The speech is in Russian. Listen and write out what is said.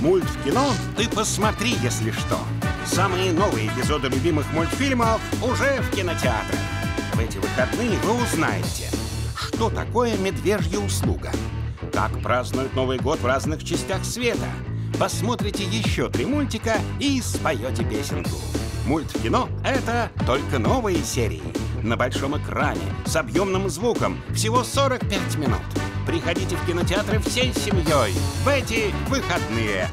Мульт в кино ты посмотри, если что. Самые новые эпизоды любимых мультфильмов уже в кинотеатрах. В эти выходные вы узнаете, что такое медвежья услуга, как празднуют Новый год в разных частях света. Посмотрите еще три мультика и споете песенку. Мульт в кино — это только новые серии. На большом экране, с объемным звуком, всего 45 минут. Приходите в кинотеатры всей семьей в эти выходные.